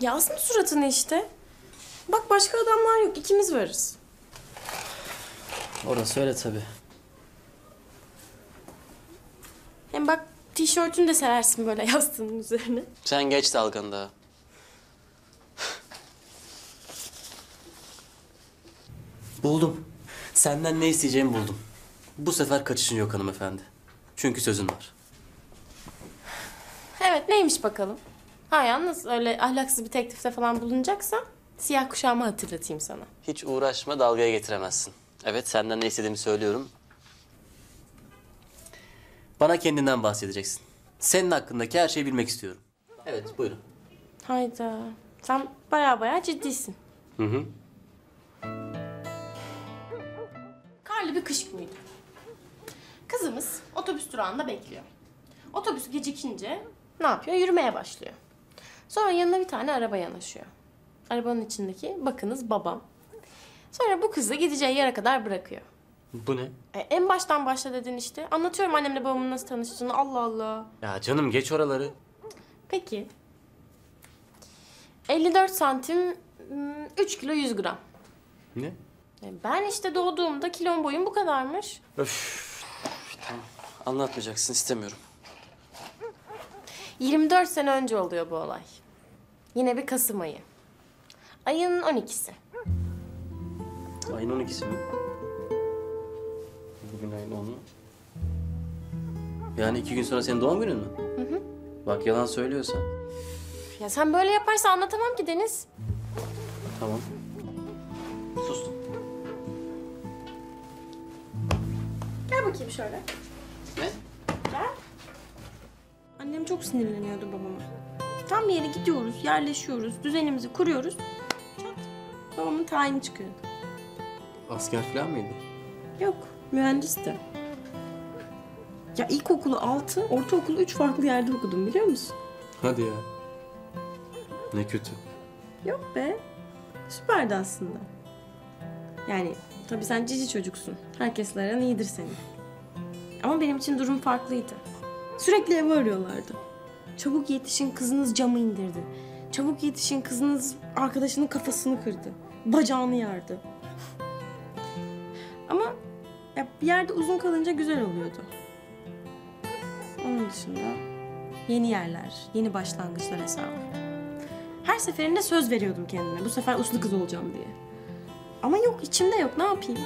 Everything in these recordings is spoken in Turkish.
Ya asma suratını işte. Bak başka adamlar yok. ikimiz varız. Orası öyle tabii. Hem bak tişörtünü de serersin böyle yastığının üzerine. Sen geç dalganı daha. buldum. Senden ne isteyeceğimi buldum. Bu sefer kaçışın yok hanımefendi. Çünkü sözün var. Evet neymiş bakalım? Ha yalnız öyle ahlaksız bir teklifte falan bulunacaksan siyah kuşağımı hatırlatayım sana. Hiç uğraşma dalgaya getiremezsin. Evet senden ne istediğimi söylüyorum. Bana kendinden bahsedeceksin. Senin hakkındaki her şeyi bilmek istiyorum. Evet buyurun. Hayda. Sen baya baya ciddisin. Hı hı. Karlı bir kış günüydü. Kızımız otobüs durağında bekliyor. Otobüs gecikince ne yapıyor? Yürümeye başlıyor. Sonra yanına bir tane araba yanaşıyor. Arabanın içindeki bakınız babam. Sonra bu kızı gideceği yere kadar bırakıyor. Bu ne? E, en baştan başla dedin işte. Anlatıyorum annemle babamın nasıl tanıştığını. Allah Allah. Ya canım geç oraları. Peki. 54 santim, 3 kilo 100 gram. Ne? E, Ben işte doğduğumda kilom boyum bu kadarmış. Öf. Tamam. Anlatmayacaksın istemiyorum. 24 sene önce oluyor bu olay. Yine bir Kasım ayı. Ayın 12'si. Ayın 12'si mi? Bugün ayın 10'u. Yani iki gün sonra senin doğum günün mü? Hı hı. Bak yalan söylüyorsan. Ya sen böyle yaparsan anlatamam ki Deniz. Tamam. Sustum. Gel bakayım şöyle. Ne? Annem çok sinirleniyordu babama. Tam bir yere gidiyoruz, yerleşiyoruz, düzenimizi kuruyoruz. Çat. Babamın tayini çıkıyor. Asker falan mıydı? Yok, mühendisti. Ya ilkokulu 6, ortaokulu 3 farklı yerde okudum biliyor musun? Hadi ya. Ne kötü. Yok be. Süperdi aslında. Yani tabii sen cici çocuksun. Herkesle aran iyidir senin. Ama benim için durum farklıydı. Sürekli evi arıyorlardı. Çabuk yetişin kızınız camı indirdi. Çabuk yetişin kızınız arkadaşının kafasını kırdı. Bacağını yardı. Ama ya bir yerde uzun kalınca güzel oluyordu. Onun dışında yeni yerler, yeni başlangıçlar hesabı. Her seferinde söz veriyordum kendime. Bu sefer uslu kız olacağım diye. Ama yok içimde yok. Ne yapayım?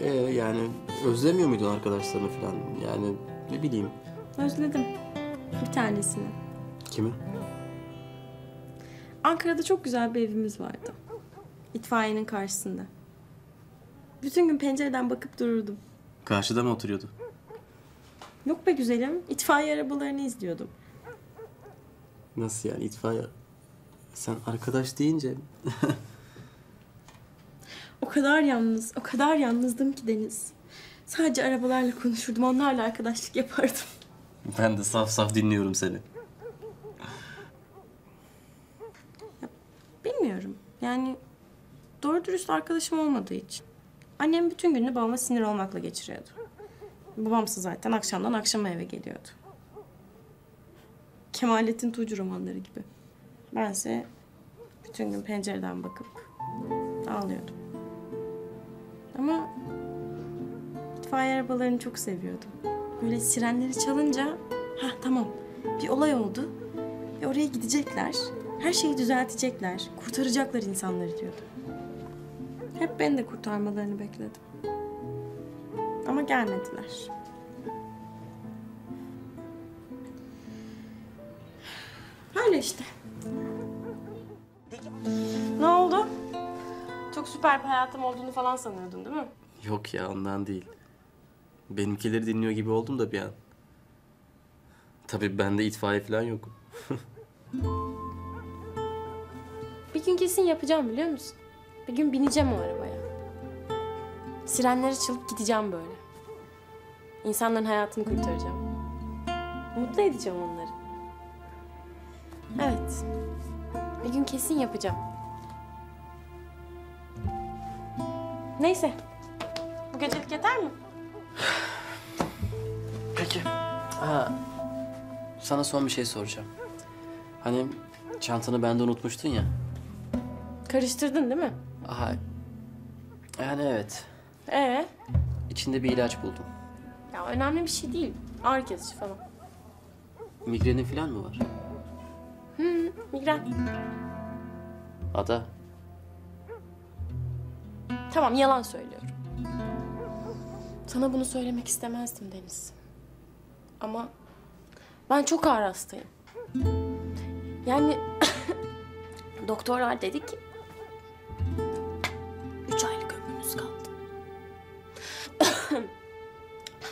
Ee, yani özlemiyor muydun arkadaşlarını falan? Yani ne bileyim. Özledim. Bir tanesini. Kimi? Ankara'da çok güzel bir evimiz vardı. İtfaiyenin karşısında. Bütün gün pencereden bakıp dururdum. Karşıda mı oturuyordu? Yok be güzelim. İtfaiye arabalarını izliyordum. Nasıl yani itfaiye? Sen arkadaş deyince... O kadar yalnız, o kadar yalnızdım ki Deniz. Sadece arabalarla konuşurdum. Onlarla arkadaşlık yapardım. Ben de saf saf dinliyorum seni. Bilmiyorum. Yani doğru dürüst arkadaşım olmadığı için. Annem bütün gününü babama sinir olmakla geçiriyordu. Babamsa zaten akşamdan akşama eve geliyordu. Kemalettin Tuğcu romanları gibi. Bense bütün gün pencereden bakıp ağlıyordum. Ama itfaiye arabalarını çok seviyordum. Böyle sirenleri çalınca, ha tamam bir olay oldu ve oraya gidecekler. Her şeyi düzeltecekler, kurtaracaklar insanları diyordu. Hep beni de kurtarmalarını bekledim. Ama gelmediler. Öyle işte. Ne oldu? Çok süper bir hayatım olduğunu falan sanıyordun değil mi? Yok ya ondan değil. Benimkileri dinliyor gibi oldum da bir an. Tabii bende itfaiye falan yok. Bir gün kesin yapacağım biliyor musun? Bir gün bineceğim o arabaya. Sirenleri çalıp gideceğim böyle. İnsanların hayatını kurtaracağım. Mutlu edeceğim onları. Evet. Bir gün kesin yapacağım. Neyse. Bu gecelik yeter mi? Peki. Ha, sana son bir şey soracağım. Hani Çantanı bende unutmuştun ya. Karıştırdın değil mi? Aha. Yani evet. Ee? İçinde bir ilaç buldum. Ya önemli bir şey değil. Ağrı kesici falan. Migrenin falan mı var? Migren. Ada. Tamam yalan söylüyorum. Sana bunu söylemek istemezdim Deniz. Ama ben çok ağır hastayım. Yani doktorlar dedi ki üç aylık ömrünüz kaldı.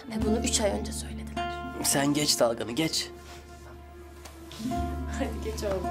Ve bunu üç ay önce söylediler. Sen geç dalganı geç. Hadi geç oğlum.